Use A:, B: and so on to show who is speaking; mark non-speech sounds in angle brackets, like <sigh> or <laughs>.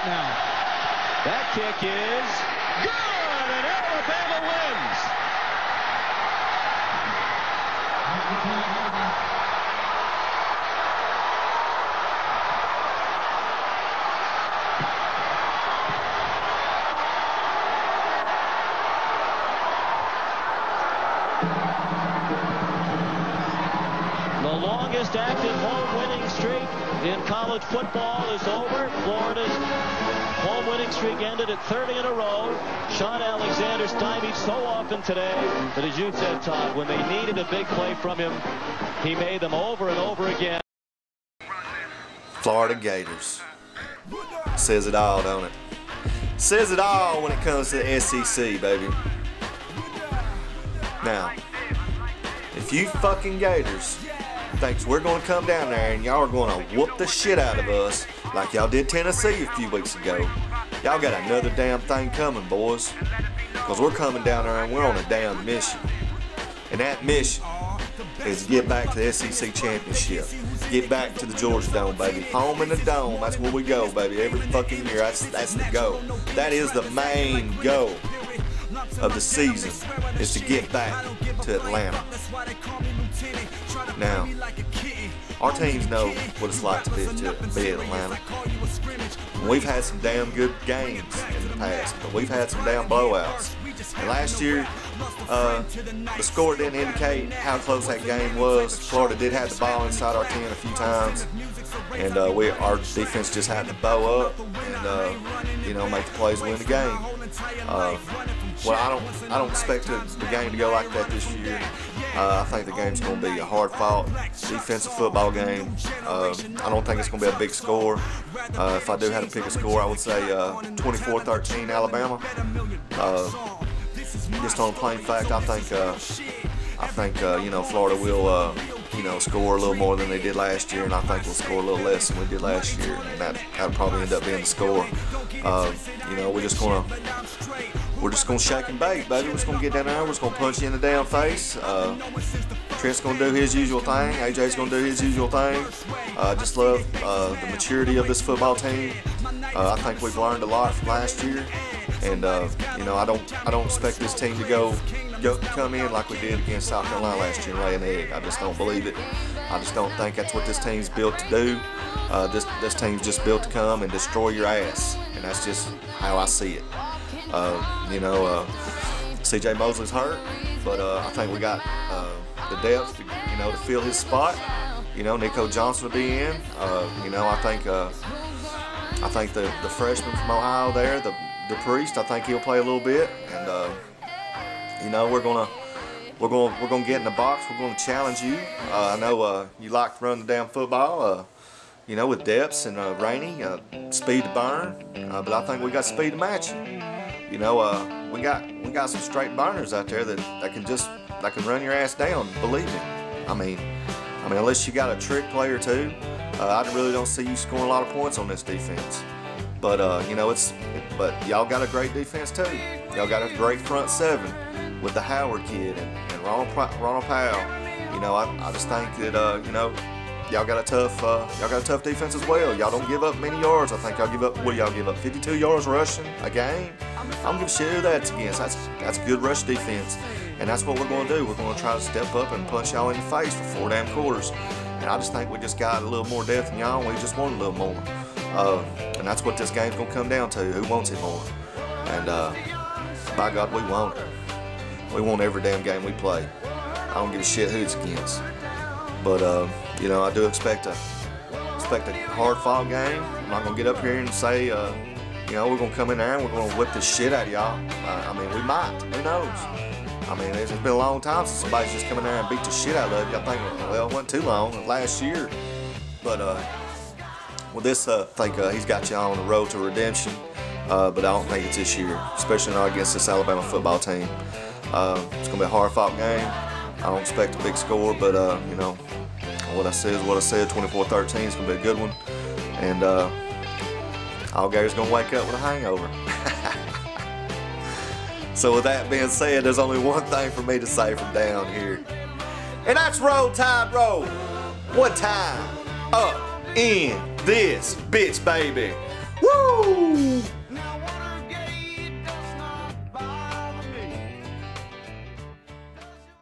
A: right now. That kick is good, and Alabama wins. Longest active home winning streak in college football is over. Florida's home winning streak ended at 30 in a row. Shaun Alexander stymied so often today that, as you said, Todd, when they needed a big play from him, he made them over and over again.
B: Florida Gators. Says it all, don't it? Says it all when it comes to the SEC, baby. Now, if you fucking Gators thinks we're going to come down there and y'all are going to whoop the shit out of us like y'all did Tennessee a few weeks ago, y'all got another damn thing coming, boys. Because we're coming down there and we're on a damn mission. And that mission is to get back to the SEC championship. Get back to the Georgia Dome, baby. Home in the dome. That's where we go, baby. Every fucking year. That's that's the goal. That is the main goal of the season is to get back to Atlanta. Now, our teams know what it's like to be, to be at Atlanta. We've had some damn good games in the past, but we've had some damn blowouts. And last year, uh, the score didn't indicate how close that game was. Florida did have the ball inside our 10 a few times, and uh, we our defense just had to bow up and uh, you know make the plays win the game. Uh, well, I don't I don't expect the, game to go like that this year. Uh, I think the game's going to be a hard-fought defensive football game. Uh, I don't think it's going to be a big score. Uh, if I do have to pick a score, I would say uh, 24-13 Alabama. Uh, just on plain fact, I think uh, I think uh, you know Florida will uh, you know score a little more than they did last year, and I think we'll score a little less than we did last year, and that that'll probably end up being the score. Uh, you know, we're just gonna we're just gonna shake and bake, baby. We're just gonna get down there. We're just gonna punch you in the damn face. Uh, Trent's gonna do his usual thing. AJ's gonna do his usual thing. I uh, just love uh, the maturity of this football team. Uh, I think we've learned a lot from last year, and uh, you know I don't I don't expect this team to go, go come in like we did against South Carolina last year and lay an egg. I just don't believe it. I just don't think that's what this team's built to do. Uh, this this team's just built to come and destroy your ass, and that's just how I see it. Uh, you know, uh, C.J. Mosley's hurt, but uh, I think we got uh, the depth, to, you know, to fill his spot. You know, Nico Johnson will be in. Uh, you know, I think uh, I think the, the freshman from Ohio there, the the priest, I think he'll play a little bit, and you know, we're gonna we're gonna we're gonna get in the box. We're gonna challenge you. I know you like to run the damn football. You know, with Demps and uh, Rainey, uh, speed to burn. Uh, but I think we got speed to match you. You know, uh, we got we got some straight burners out there that, that can just that can run your ass down. Believe me. I mean, I mean, unless you got a trick player too, uh, I really don't see you scoring a lot of points on this defense. But uh, you know, it's but y'all got a great defense too. Y'all got a great front seven with the Howard kid and, and Ronald Ronald Powell. You know, I, I just think that uh, you know y'all got a tough uh, y'all got a tough defense as well. Y'all don't give up many yards. I think y'all give up what do y'all give up 52 yards rushing a game. I don't give a shit who that's against. That's that's good rush defense, and that's what we're to do. We're to try to step up and punch y'all in the face for four damn quarters. And I just think we just got a little more depth than y'all, we just want a little more. Uh, and that's what this game's to come down to. Who wants it more? And uh, by God, we want it. We want every damn game we play. I don't give a shit who it's against. But uh, you know, I do expect a expect a hard fought game. I'm not gonna get up here and say, uh, you know, we're gonna come in there and we're gonna whip the shit out of y'all. Uh, I mean, we might. Who knows? I mean, it's been a long time since somebody's just come in there and beat the shit out of you. I think, well, it wasn't too long, last year. But uh, well, this uh, I think uh, he's got y'all on the road to redemption. Uh, but I don't think it's this year, especially not against this Alabama football team. Uh, it's gonna be a hard fought game. I don't expect a big score, but uh, you know, what I said is what I said. 24-13 is gonna be a good one, and uh, all Gary's gonna wake up with a hangover. <laughs> so with that being said, there's only one thing for me to say from down here, and that's roll tide roll. One time up in this bitch, baby. Woo!